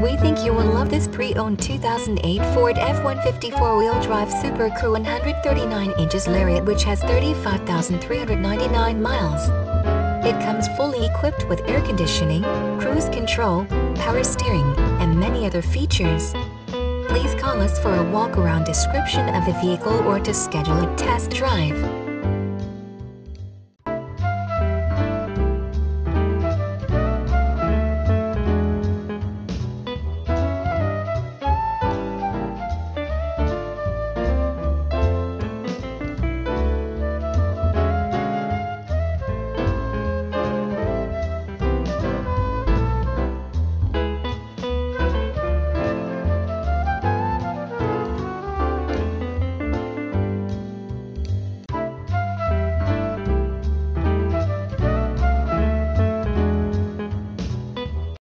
We think you will love this pre-owned 2008 Ford F-150 four-wheel drive Super Crew 139 inches Lariat which has 35,399 miles. It comes fully equipped with air conditioning, cruise control, power steering, and many other features. Please call us for a walk-around description of the vehicle or to schedule a test drive.